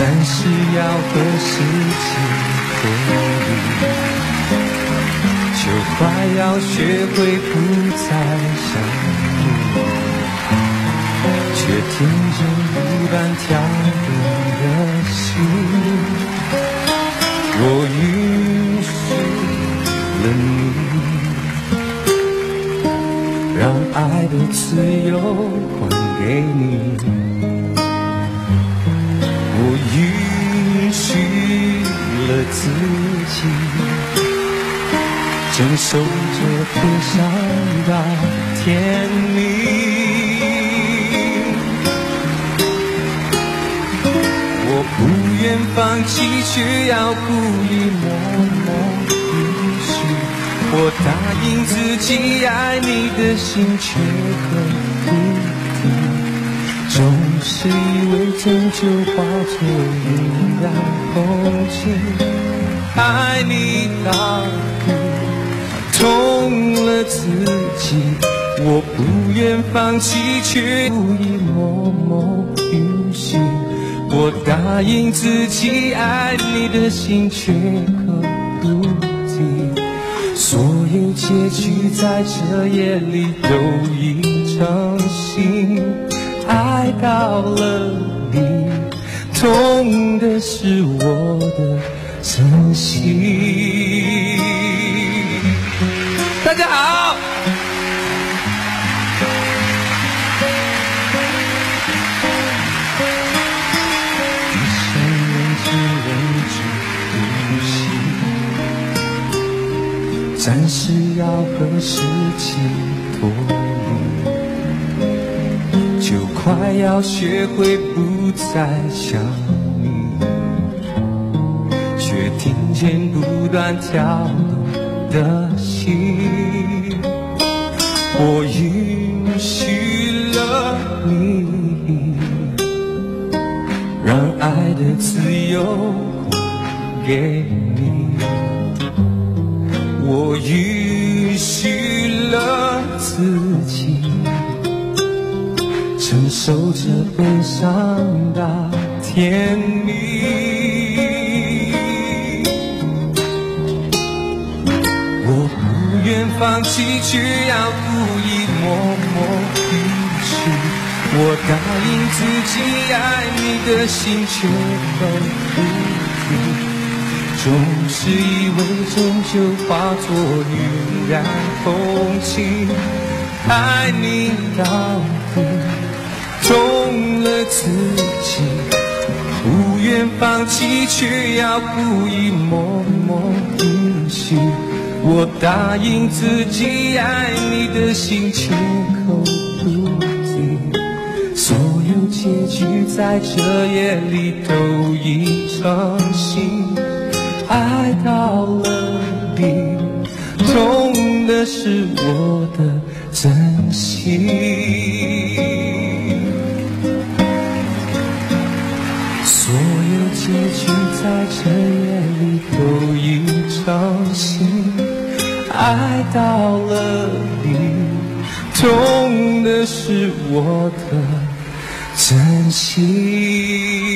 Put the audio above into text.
要和时起脱离？就快要学会不再想你，却听见不断跳动的心。我允许了你，让爱的自由还给你。承受着悲伤到天明。我不愿放弃，却要故意默默允许。我答应自己爱你的心，却很不停。总是以为终究化作云然风轻，爱你到底痛了自己，我不愿放弃，却故意默默允许。我答应自己爱你的心，却口不提。所有结局在这夜里都已成形。爱到了你，痛的是我的真心。大家好。闭上眼睛，忍住呼吸，暂时要和世界脱离。就快要学会不再想你，却听见不断跳动的心。我允许了你，让爱的自由给你。我允许了自己。承受着悲伤的甜蜜，愿放弃，却要故意默默允许。我答应自己爱你的心，却口不提。总是以为终究化作云然风轻，爱你到底。痛了自己，不愿放弃，却要故意默默允许。我答应自己爱你的心，却口不提。所有结局在这夜里都已成形，爱到了底，痛的是我的真心。所有结局在这夜里都已成型，爱到了底，痛的是我的真心。